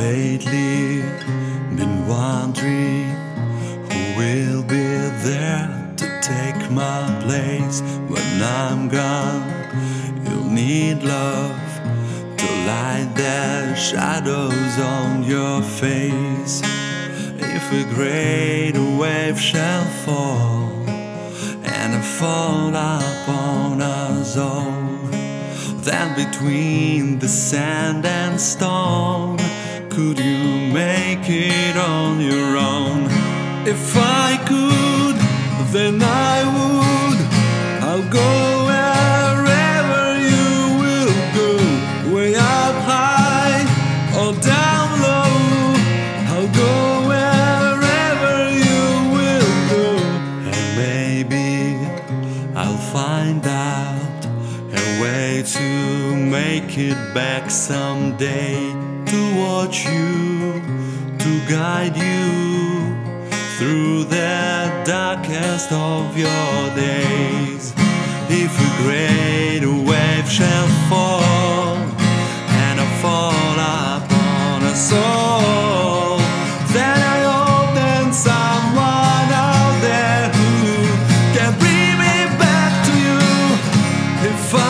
lately been wondering who will be there to take my place when I'm gone. You'll need love to light the shadows on your face. If a great wave shall fall and fall upon us all. Then between the sand and stone, could you make it on your own? If I could, then I would. I'll go wherever you will go, way up high or down low. I'll go wherever you will go, and maybe I'll find out way to make it back someday to watch you, to guide you through the darkest of your days. If a great wave shall fall and a fall upon us all, then I hope there's someone out there who can bring me back to you. If I